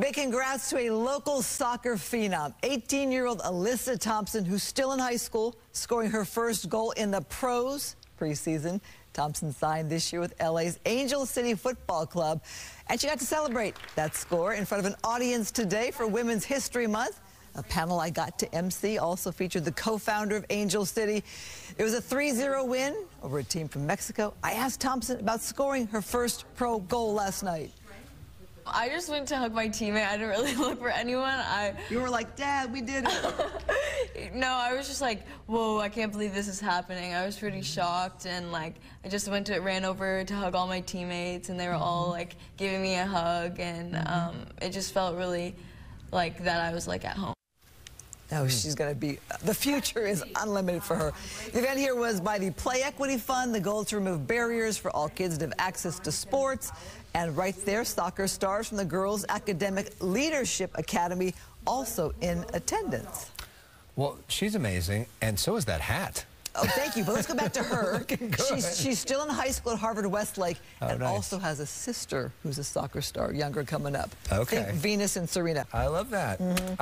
Big congrats to a local soccer phenom, 18-year-old Alyssa Thompson, who's still in high school, scoring her first goal in the pros preseason. Thompson signed this year with LA's Angel City Football Club, and she got to celebrate that score in front of an audience today for Women's History Month. A panel I got to MC also featured the co-founder of Angel City. It was a 3-0 win over a team from Mexico. I asked Thompson about scoring her first pro goal last night. I just went to hug my teammate. I didn't really look for anyone. I You were like, Dad, we did it. no, I was just like, whoa, I can't believe this is happening. I was pretty shocked and like I just went to ran over to hug all my teammates and they were all like giving me a hug and um, it just felt really like that I was like at home. No, she's going to be, the future is unlimited for her. The event here was by the Play Equity Fund. The goal is to remove barriers for all kids to have access to sports. And right there, soccer stars from the Girls Academic Leadership Academy also in attendance. Well, she's amazing, and so is that hat. Oh, thank you. But let's go back to her. she's, she's still in high school at Harvard Westlake oh, and nice. also has a sister who's a soccer star, younger coming up. Okay. Think Venus and Serena. I love that. Mm -hmm.